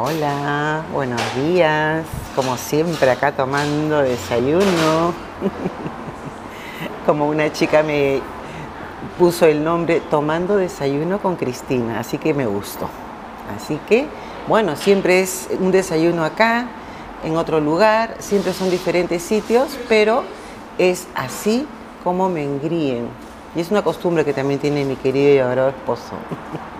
Hola, buenos días. Como siempre acá tomando desayuno. Como una chica me puso el nombre Tomando desayuno con Cristina, así que me gustó. Así que, bueno, siempre es un desayuno acá, en otro lugar, siempre son diferentes sitios, pero es así como me engríen. Y es una costumbre que también tiene mi querido y adorado esposo.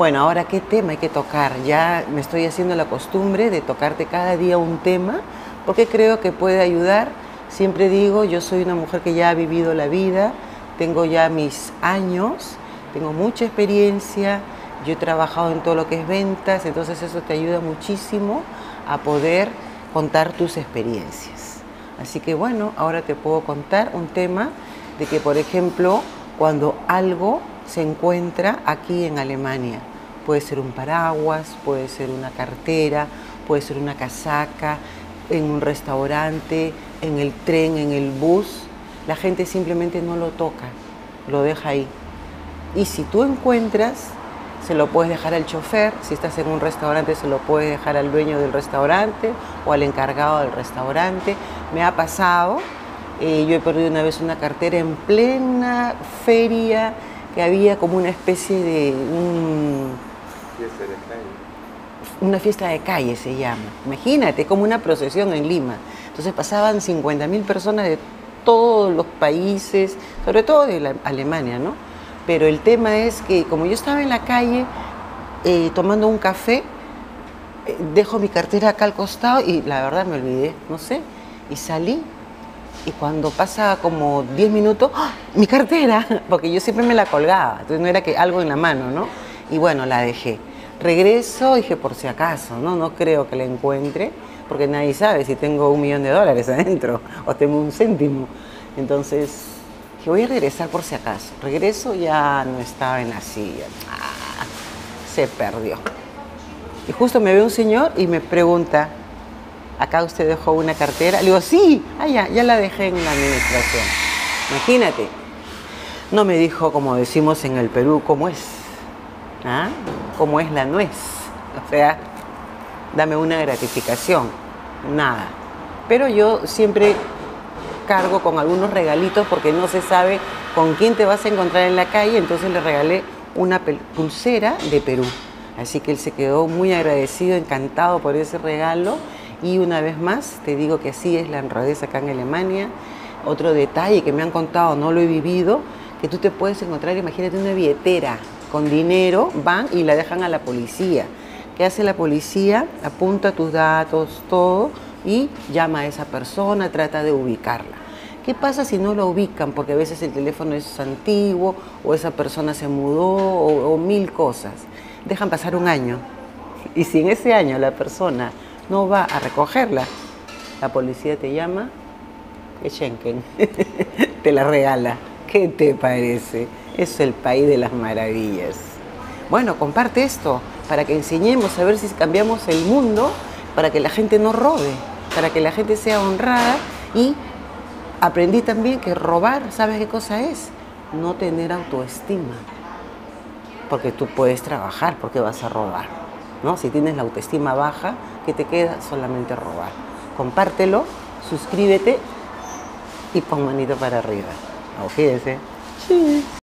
Bueno, ahora qué tema hay que tocar. Ya me estoy haciendo la costumbre de tocarte cada día un tema porque creo que puede ayudar. Siempre digo, yo soy una mujer que ya ha vivido la vida, tengo ya mis años, tengo mucha experiencia, yo he trabajado en todo lo que es ventas, entonces eso te ayuda muchísimo a poder contar tus experiencias. Así que bueno, ahora te puedo contar un tema de que, por ejemplo, cuando algo se encuentra aquí en Alemania. Puede ser un paraguas, puede ser una cartera, puede ser una casaca, en un restaurante, en el tren, en el bus. La gente simplemente no lo toca, lo deja ahí. Y si tú encuentras, se lo puedes dejar al chofer, si estás en un restaurante se lo puedes dejar al dueño del restaurante o al encargado del restaurante. Me ha pasado, eh, yo he perdido una vez una cartera en plena feria que había como una especie de Fiesta de calle. una fiesta de calle se llama. Imagínate, como una procesión en Lima. Entonces pasaban 50.000 personas de todos los países, sobre todo de la- Alemania, ¿no? Pero el tema es que como yo estaba en la calle eh, tomando un café, eh, dejo mi cartera acá al costado y la verdad me olvidé, no sé, y salí. Y cuando pasa como 10 minutos, ¡ah! mi cartera, porque yo siempre me la colgaba, entonces no era que algo en la mano, ¿no? Y bueno, la dejé. Regreso, dije por si acaso, ¿no? No creo que la encuentre, porque nadie sabe si tengo un millón de dólares adentro o tengo un céntimo. Entonces, dije, voy a regresar por si acaso. Regreso, ya no estaba en la silla. Ah, se perdió. Y justo me ve un señor y me pregunta, ¿acá usted dejó una cartera? Le digo, sí, ah, ya, ya la dejé en la administración. Imagínate. No me dijo, como decimos en el Perú, cómo es. ¿Ah? ¿Cómo es la nuez? O sea, dame una gratificación. Nada. Pero yo siempre cargo con algunos regalitos porque no se sabe con quién te vas a encontrar en la calle, entonces le regalé una pulsera de Perú. Así que él se quedó muy agradecido, encantado por ese regalo y una vez más te digo que así es la honradez acá en Alemania. Otro detalle que me han contado, no lo he vivido, que tú te puedes encontrar, imagínate una billetera con dinero, van y la dejan a la policía. ¿Qué hace la policía? Apunta tus datos, todo, y llama a esa persona, trata de ubicarla. ¿Qué pasa si no lo ubican? Porque a veces el teléfono es antiguo o esa persona se mudó o, o mil cosas. Dejan pasar un año. Y si en ese año la persona no va a recogerla, la policía te llama, que Schenken, te la regala. ¿Qué te parece? Es el país de las maravillas. Bueno, comparte esto para que enseñemos a ver si cambiamos el mundo, para que la gente no robe, para que la gente sea honrada y aprendí también que robar, ¿sabes qué cosa es? No tener autoestima. Porque tú puedes trabajar, porque vas a robar. ¿No? Si tienes la autoestima baja, ¿qué te queda? Solamente robar. Compártelo, suscríbete y pon manito para arriba. Fíjense. Sí.